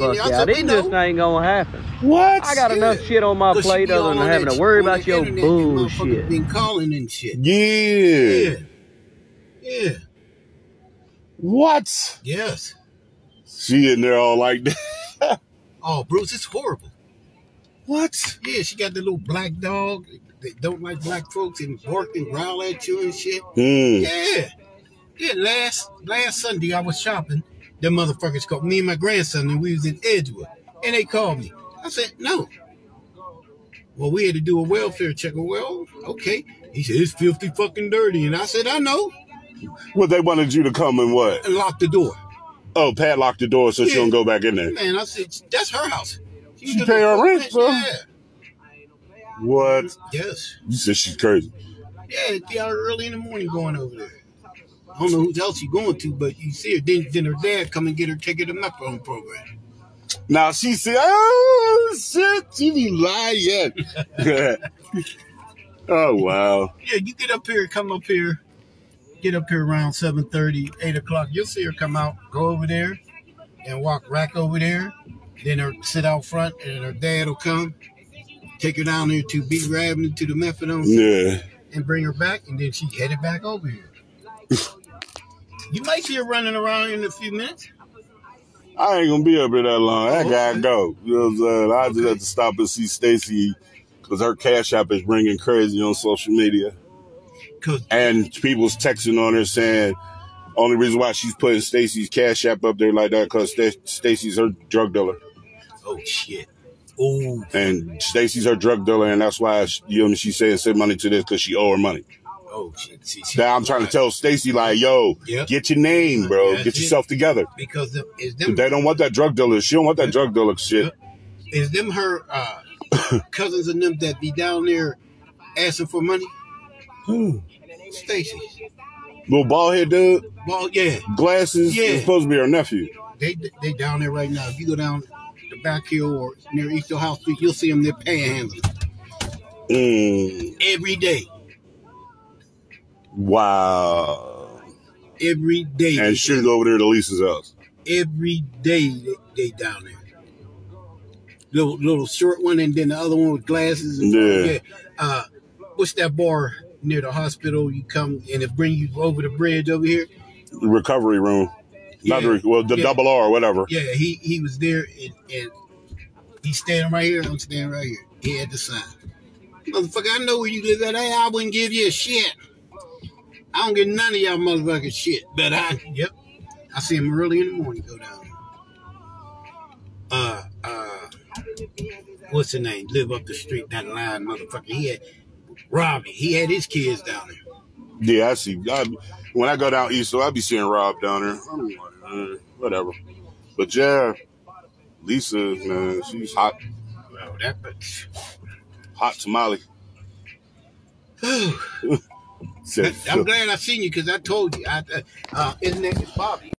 fuck I said, out. It know. just ain't gonna happen. What? I got enough shit on my plate be other all than having to worry about your internet, bullshit. Been calling and shit. Yeah. Yeah. Yeah. What? Yes. She in there all like that. Oh, Bruce, it's horrible. What? Yeah, she got the little black dog. They don't like black folks and bark and growl at you and shit. Hmm. Yeah. Yeah, last last Sunday I was shopping. Them motherfuckers called me and my grandson and we was in Edgewood. And they called me. I said, no. Well, we had to do a welfare check. Well, okay. He said, it's filthy fucking dirty. And I said, I know. Well, they wanted you to come and what? And lock the door. Oh, padlock the door so she don't go back in there. Man, I said, that's her house. She can pay her rent, bro. Yeah. What? Yes. You said she's crazy. Yeah, it'd be out early in the morning going over there. I don't know who else she's going to, but you see her. Then, then her dad come and get her, take her to methadone program. Now she said, "Oh shit, she be lying." oh wow. Yeah, you get up here, come up here, get up here around 7.30, 8 o'clock. You'll see her come out, go over there, and walk rack over there. Then her sit out front, and her dad will come, take her down there to Beaver Avenue to the methadone, Yeah. and bring her back, and then she headed back over here. You might see her running around in a few minutes. I ain't gonna be up here that long. I oh, gotta go. You know what I'm saying? I just have to stop and see Stacy because her cash app is ringing crazy on social media. And people's texting on her saying only reason why she's putting Stacy's cash app up there like that because Stacy's her drug dealer. oh shit, Ooh. And Stacy's her drug dealer, and that's why she, you know she's saying send money to this because she owe her money. Oh shit. See, see, Now I'm trying to tell Stacy like, yo, Yep. get your name, bro. That's Get it. yourself together. because the, them They don't want that drug dealer. She don't want that drug dealer shit. is them her uh, cousins and them that be down there asking for money. Who? Stacy, Little bald head dude, well, yeah, glasses. Yeah. It's supposed to be her nephew. they they down there right now. If you go down the back hill or near East Ohio Street, you'll see them there panhandling Mm, every day, wow. every day. And go over there to Lisa's house. every day they, they down there. Little little short one, and then the other one with glasses. And Yeah. Uh, what's that bar near the hospital? You come and it bring you over the bridge over here. Recovery room. Not the, well, the Yeah. double R or whatever. Yeah, he he was there, and, and he's standing right here. I'm standing right here. He had the sign. Motherfucker, I know where you live at. Hey, I wouldn't give you a shit. I don't get none of y'all motherfuckers shit. But I, yep, I see him early in the morning go down. Uh, uh, what's the name? Live up the street, that line, motherfucker. He had Robbie. He had his kids down there. Yeah, I see. I, when I go down east, so I be seeing Rob down there. Uh, whatever. But yeah, Lisa, man, she's hot, Well, that bitch. hot tamale. I'm glad I seen you because I told you. I, uh, uh, his name is Bobby.